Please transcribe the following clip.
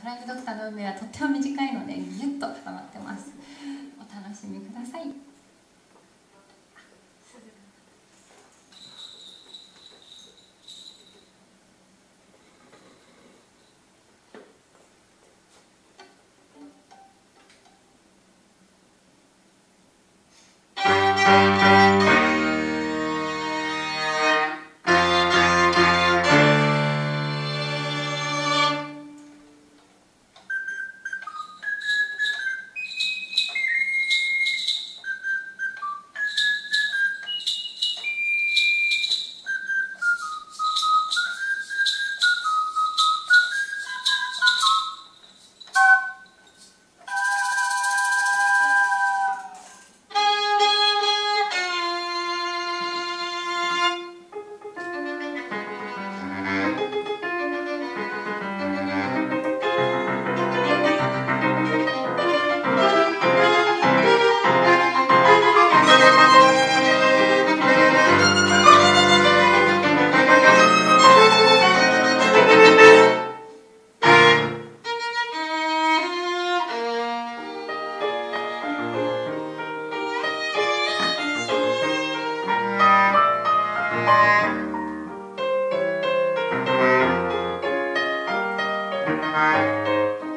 フライングドクターの運命はとっても短いのでギュッと固まってます。お楽しみください。Bye.